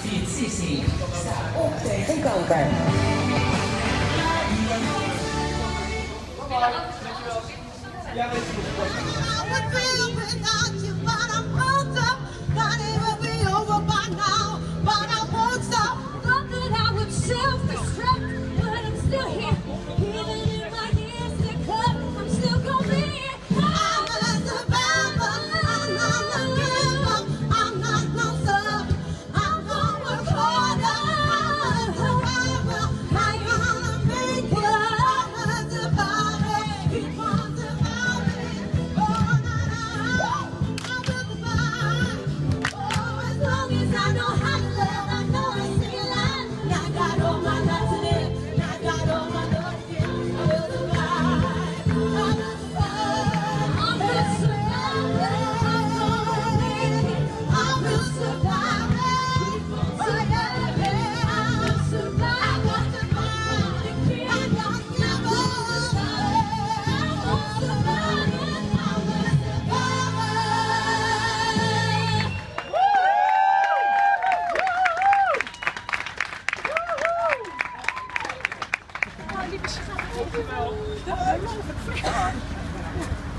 Fietsissing staat op tegen kanker. Ja,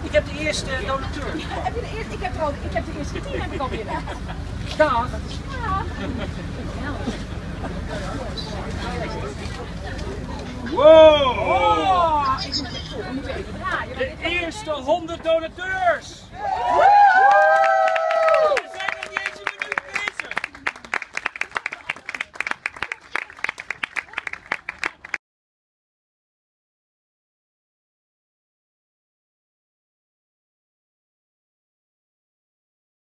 Ik heb de eerste donateur. Heb je de eerste? Ik heb er al, ik heb de eerste tien heb ik al binnen. Dag. Wow! Oh, ik moet even draaien. De eerste 100 donateurs!